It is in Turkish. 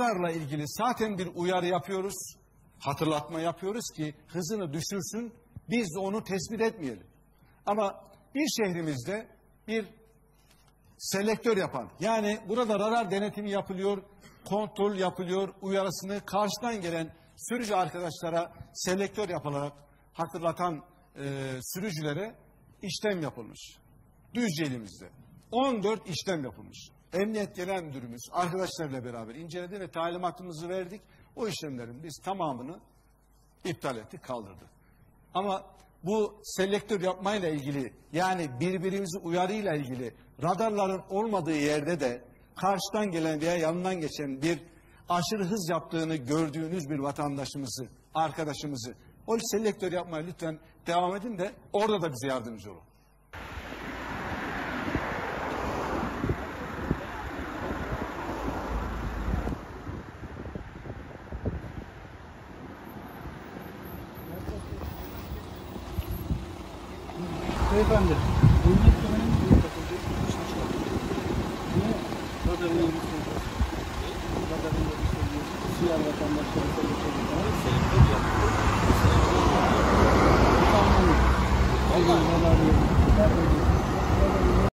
Radarla ilgili zaten bir uyarı yapıyoruz. Hatırlatma yapıyoruz ki hızını düşürsün. Biz de onu tespit etmeyelim. Ama bir şehrimizde bir selektör yapan yani burada radar denetimi yapılıyor, kontrol yapılıyor, uyarısını karşıdan gelen sürücü arkadaşlara selektör yapılarak hatırlatan e, sürücülere işlem yapılmış. Düzce'limizde 14 işlem yapılmış. Emniyet Genel Müdürümüz arkadaşlarla beraber inceledi ve talimatımızı verdik. O işlemlerin biz tamamını iptal ettik, kaldırdık. Ama bu selektör yapmayla ilgili yani birbirimizi uyarıyla ilgili radarların olmadığı yerde de karşıdan gelen veya yanından geçen bir aşırı hız yaptığını gördüğünüz bir vatandaşımızı, arkadaşımızı o selektör yapmaya lütfen devam edin de orada da bize yardımcı olun. Beyefendi, emniyet kemerinin bir takıldığı dışına çıkartılıyor. Niye radarın ilgi soruyorsunuz? Radarın ilgi soruyorsunuz. Siyah vatandaşlara soruyorsunuz. Evet, selektör yapıyor. Selektör yapıyor. Tamam. Allah'ın radarı yok. Radarı yok.